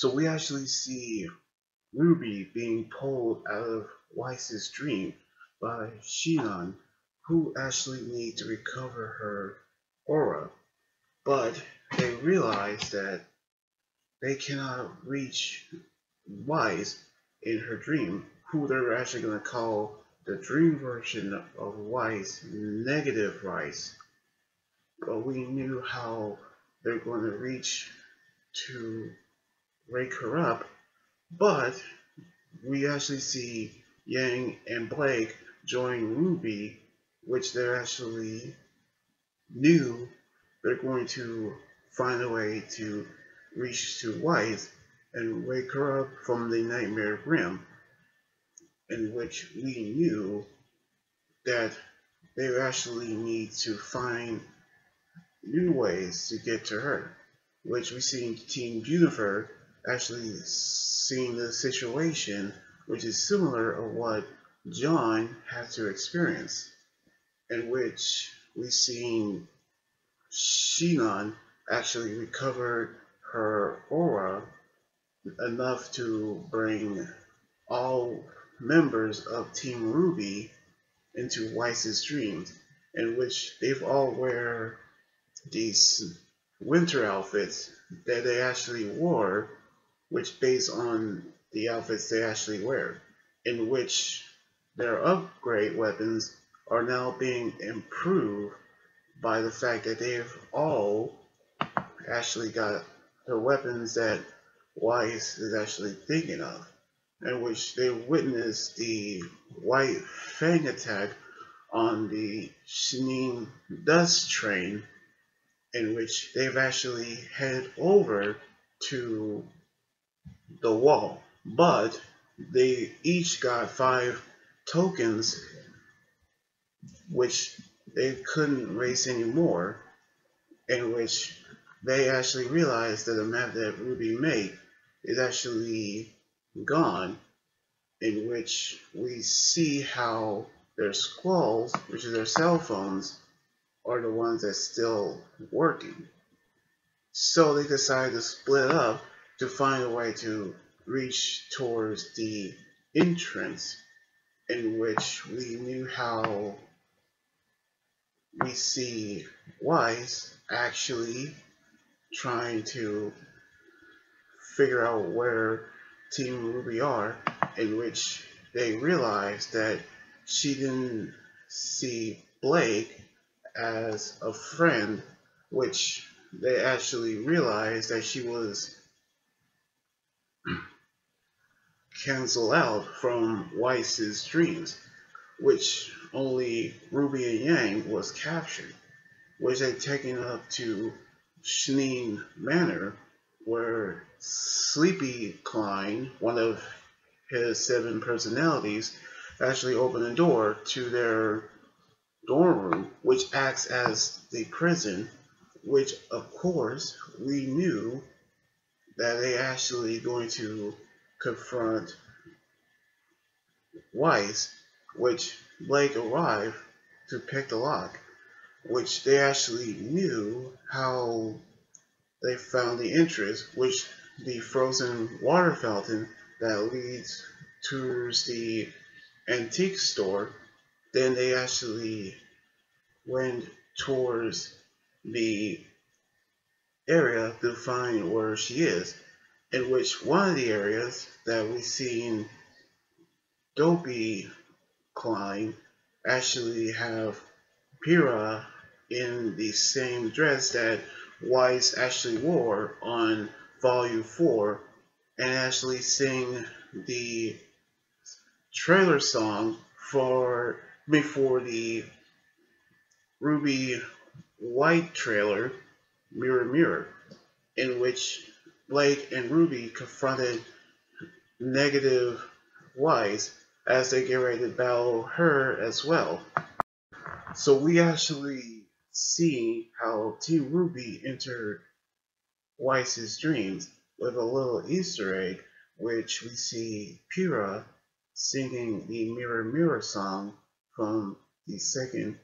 So we actually see Ruby being pulled out of Weiss's dream by Shion, who actually needs to recover her aura. But they realize that they cannot reach Weiss in her dream, who they're actually going to call the dream version of Weiss, negative Weiss. But we knew how they're going to reach to wake her up, but we actually see Yang and Blake join Ruby, which they're actually knew they're going to find a way to reach to White and wake her up from the nightmare rim, in which we knew that they actually need to find new ways to get to her, which we see in Team Universe actually seeing the situation which is similar of what Jaune had to experience, in which we seen Shion actually recovered her aura enough to bring all members of Team RWBY into Weiss's dreams, in which they've all wear these winter outfits that they actually wore, which based on the outfits they actually wear, in which their upgrade weapons are now being improved by the fact that they've all actually got the weapons that Weiss is actually thinking of, in which they witnessed the White Fang attack on the Schnee Dust train, in which they've actually headed over to the wall. But they each got five tokens, which they couldn't race anymore, in which they actually realized that the map that Ruby made is actually gone, in which we see how their scrolls, which is their cell phones, are the ones that's still working. So they decided to split up to find a way to reach towards the entrance in which we knew how we see Weiss actually trying to figure out where Team RWBY are, in which they realized that she didn't see Blake as a friend, which they actually realized that she was canceled out from Weiss's dreams, which only Ruby and Yang was captured, which they taken up to Schnee Manor, where Sleepy Klein, one of his seven personalities, actually opened the door to their dorm room, which acts as the prison, which of course we knew that they actually going to confront Weiss, which Blake arrived to pick the lock which they actually knew how they found the entrance, which the frozen water fountain that leads towards the antique store. Then they actually went towards the area to find where she is, in which one of the areas that we see in Dopey Klein actually have Pyrrha in the same dress that Weiss actually wore on Volume 4 and actually sing the trailer song for before the RWBY White trailer, Mirror Mirror, in which Blake and Ruby confronted negative Weiss as they get ready to battle her as well. So we actually see how Team RWBY entered Weiss's dreams with a little Easter egg, which we see Pyrrha singing the Mirror Mirror song from the second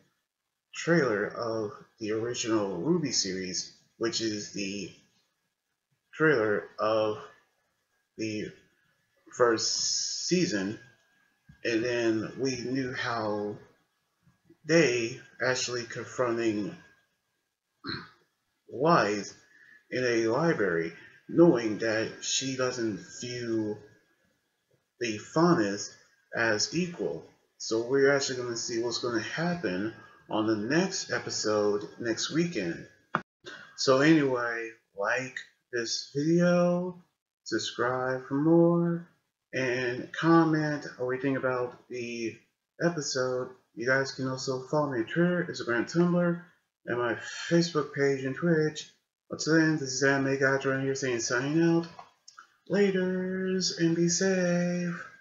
trailer of the original RWBY series, which is the trailer of the first season, and then we knew how they actually confronting Weiss in a library, knowing that she doesn't view the faunus as equal. So we're actually going to see what's going to happen on the next episode next weekend. So anyway, like this video, subscribe for more, and comment what you think about the episode. You guys can also follow me on Twitter, Instagram, Tumblr, and my Facebook page and Twitch. Until then, this is Anime Guy here saying signing out. Laters and be safe.